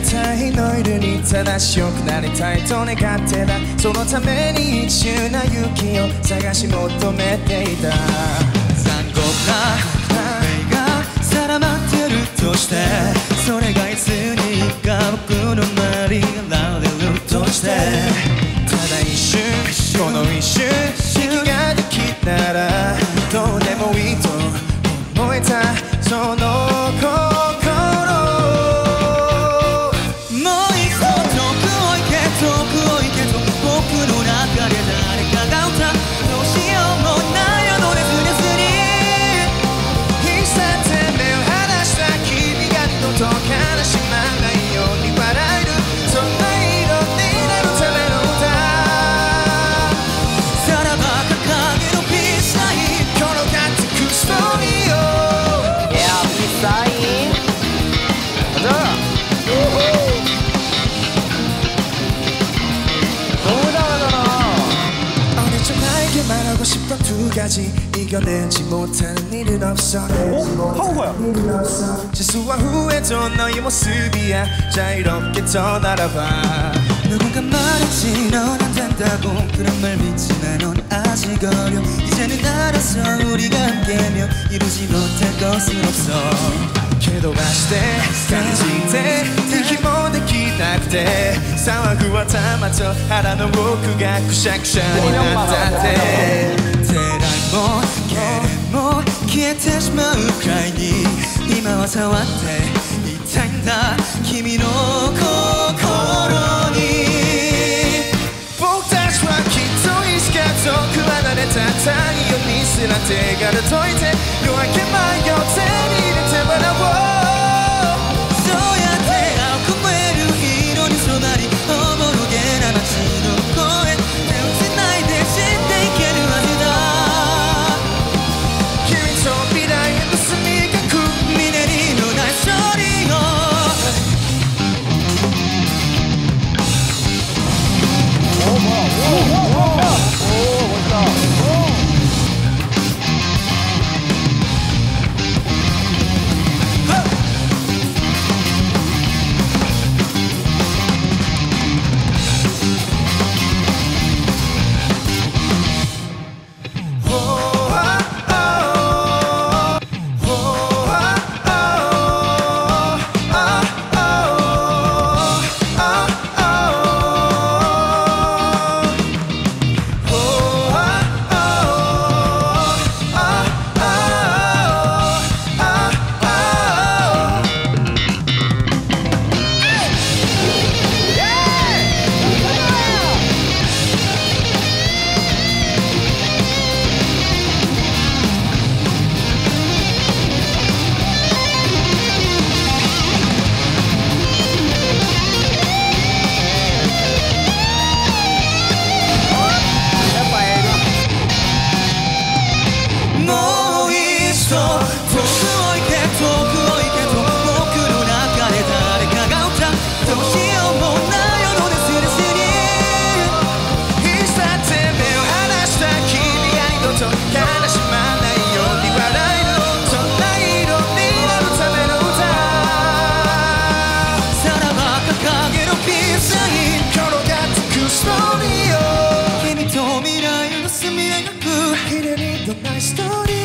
なくて泣いた日の夜にただし良くなりたいと願ってた。そのために一瞬な勇気を探し求めていた。残酷な目が定まってるとしてそれがいつにか僕の周りが現れるとしてただ一瞬この一瞬息ができたらどうでもいいと思えた。その心 하고 싶던 두 가지 이겨내지 못하는 일은 없어. 어? 파워야 실수와 후회도 너의 모습이야. 자유롭게 떠나라봐. 누군가 말했지 넌 안 된다고. 그런 말 믿지 마넌 아직 어려. 이제는 알아서 우리가 함께면 이루지 못할 것은 없어. 걔도 봤을 때 간직돼 특히 못 きなくて騒ぐ頭と腹の奥がくしゃくしゃになったって。てらいもけも消えてしまうくらいに今は触っていたいんだ君の心に。僕たちはきっといつか遠く離れた太陽にすら手が届いて夜明け nice story.